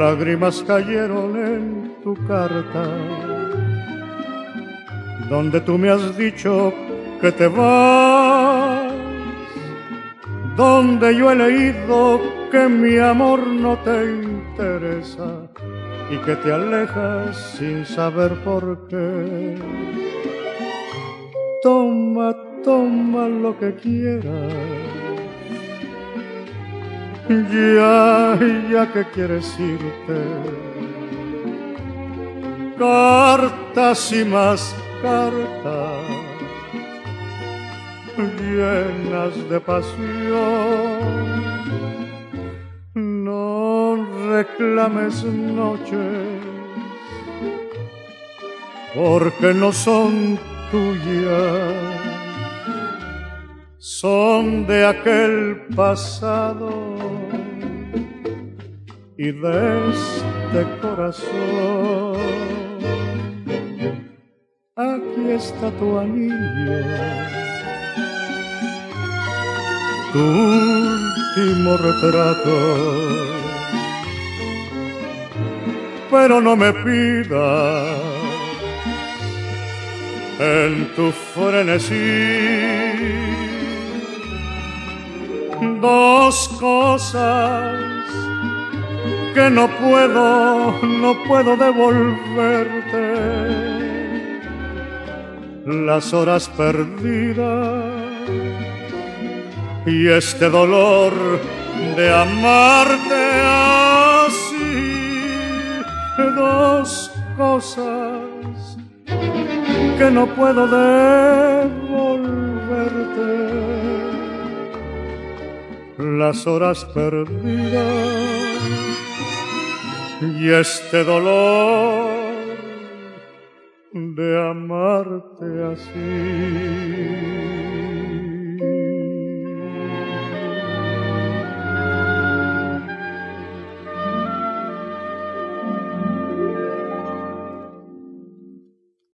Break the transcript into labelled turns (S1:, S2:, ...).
S1: lágrimas cayeron en tu carta, donde tú me has dicho que te vas, donde yo he leído que mi amor no te interesa y que te alejas sin saber por qué. Toma, toma lo que quieras. Ya, ya que quieres irte. Cartas y más cartas llenas de pasión reclames noches, porque no son tuyas, de aquel pasado. Y de este corazón. Aquí está tu anillo, tu último retrato. Pero no me pidas en tu frenesí dos cosas que no puedo, no puedo devolverte. Las horas perdidas y este dolor de amarte así dos cosas que no puedo devolverte. Las horas perdidas y este dolor de amarte así.